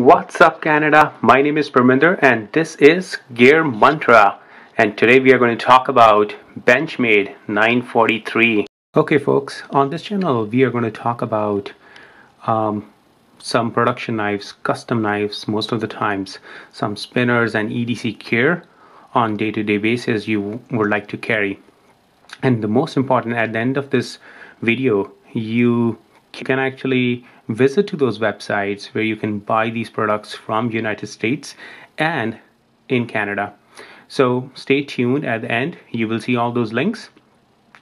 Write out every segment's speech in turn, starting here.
What's up Canada? My name is Parminder and this is Gear Mantra and today we are going to talk about Benchmade 943. Okay folks, on this channel we are going to talk about um, some production knives, custom knives most of the times, some spinners and EDC gear on day-to-day -day basis you would like to carry. And the most important at the end of this video you can actually visit to those websites where you can buy these products from United States and in Canada. So stay tuned at the end. You will see all those links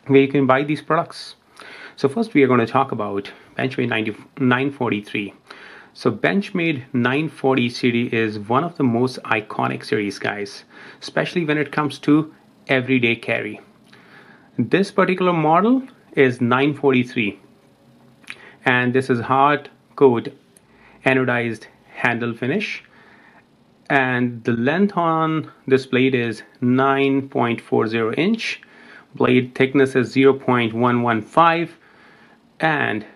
where you can buy these products. So first we are going to talk about Benchmade 943. So Benchmade 940 series is one of the most iconic series guys, especially when it comes to everyday carry. This particular model is 943 and this is hard coat anodized handle finish. And the length on this blade is 9.40 inch. Blade thickness is 0.115 and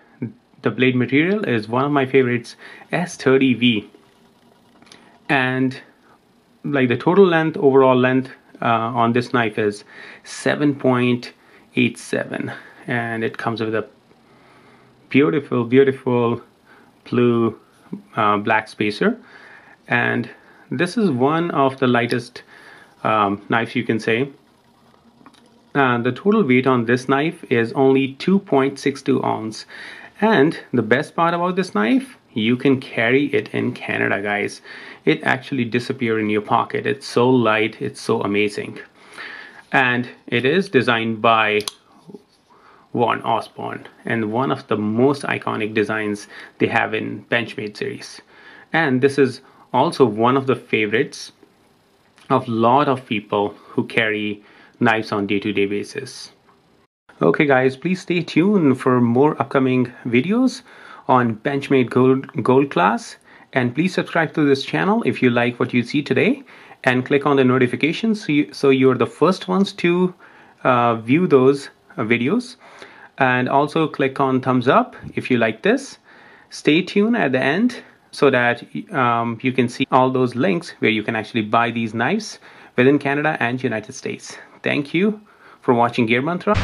the blade material is one of my favorites S30V and like the total length overall length uh, on this knife is 7.87 and it comes with a beautiful beautiful blue uh, black spacer. And this is one of the lightest um, knives you can say. Uh, the total weight on this knife is only 2.62 ounce. And the best part about this knife you can carry it in Canada guys. It actually disappear in your pocket. It's so light. It's so amazing. And it is designed by Warren Osborne and one of the most iconic designs they have in Benchmade series. And this is also one of the favorites of a lot of people who carry knives on day-to-day -day basis. Okay guys, please stay tuned for more upcoming videos on Benchmade Gold, Gold class and please subscribe to this channel if you like what you see today and click on the notifications so, you, so you're the first ones to uh, view those videos. And also click on thumbs up if you like this. Stay tuned at the end so that um, you can see all those links where you can actually buy these knives within Canada and United States. Thank you for watching Gear Mantra